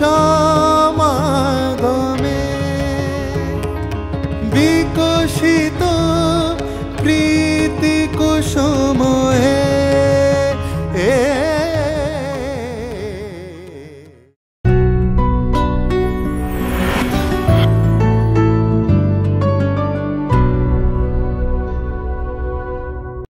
সমাগমে বিকশিত